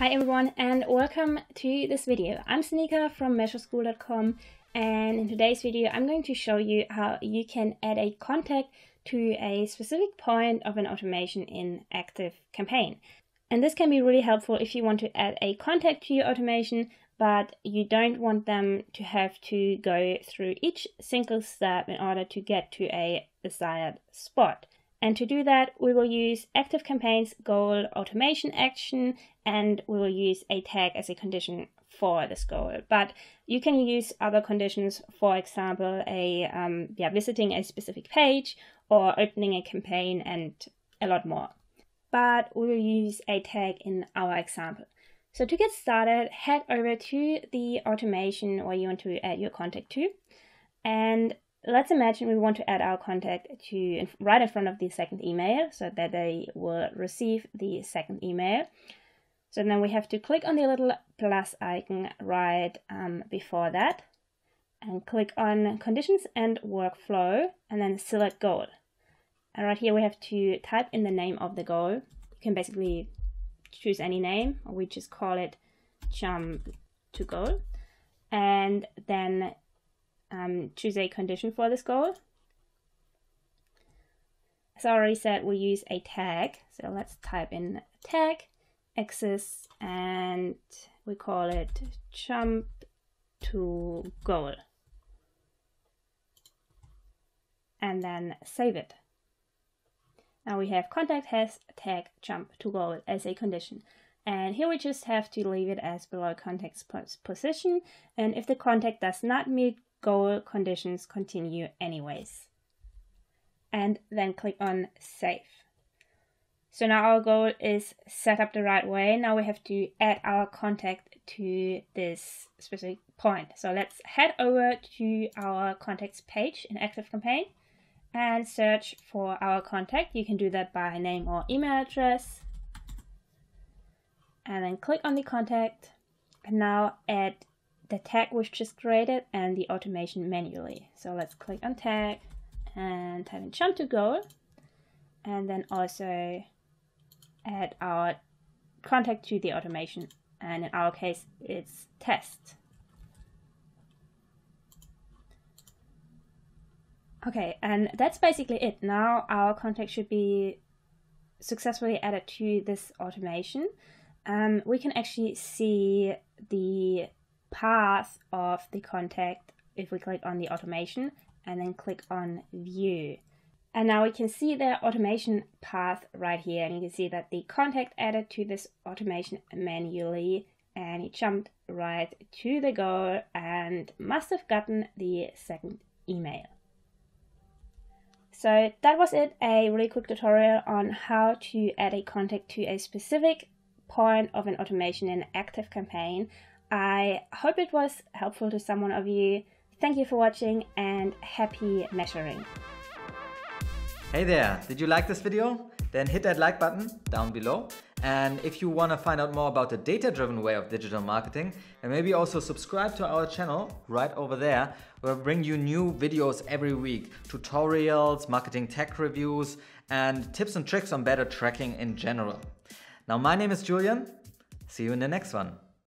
Hi everyone and welcome to this video. I'm Sanika from measureschool.com and in today's video I'm going to show you how you can add a contact to a specific point of an automation in ActiveCampaign. And this can be really helpful if you want to add a contact to your automation but you don't want them to have to go through each single step in order to get to a desired spot. And to do that, we will use ActiveCampaign's goal automation action and we will use a tag as a condition for this goal. But you can use other conditions, for example, a um, yeah, visiting a specific page or opening a campaign and a lot more. But we will use a tag in our example. So to get started, head over to the automation where you want to add your contact to and let's imagine we want to add our contact to right in front of the second email so that they will receive the second email. So then we have to click on the little plus icon right um, before that and click on conditions and workflow and then select goal. And right here we have to type in the name of the goal. You can basically choose any name or we just call it jump to goal. And then um, choose a condition for this goal. As I already said, we use a tag. So let's type in tag exists and we call it jump to goal. And then save it. Now we have contact has tag jump to goal as a condition. And here we just have to leave it as below contact's position. And if the contact does not meet goal conditions continue anyways. And then click on save. So now our goal is set up the right way. Now we have to add our contact to this specific point. So let's head over to our contacts page in ActiveCampaign and search for our contact. You can do that by name or email address. And then click on the contact. And now add the tag was just created and the automation manually. So let's click on tag and type in jump to goal and then also add our contact to the automation and in our case it's test. Okay, and that's basically it. Now our contact should be successfully added to this automation. Um, we can actually see the path of the contact if we click on the automation and then click on view. And now we can see the automation path right here and you can see that the contact added to this automation manually and it jumped right to the goal and must have gotten the second email. So that was it, a really quick tutorial on how to add a contact to a specific point of an automation in ActiveCampaign. I hope it was helpful to someone of you. Thank you for watching and happy measuring. Hey there, did you like this video? Then hit that like button down below. And if you want to find out more about the data-driven way of digital marketing, and maybe also subscribe to our channel right over there, where we bring you new videos every week, tutorials, marketing tech reviews, and tips and tricks on better tracking in general. Now, my name is Julian. See you in the next one.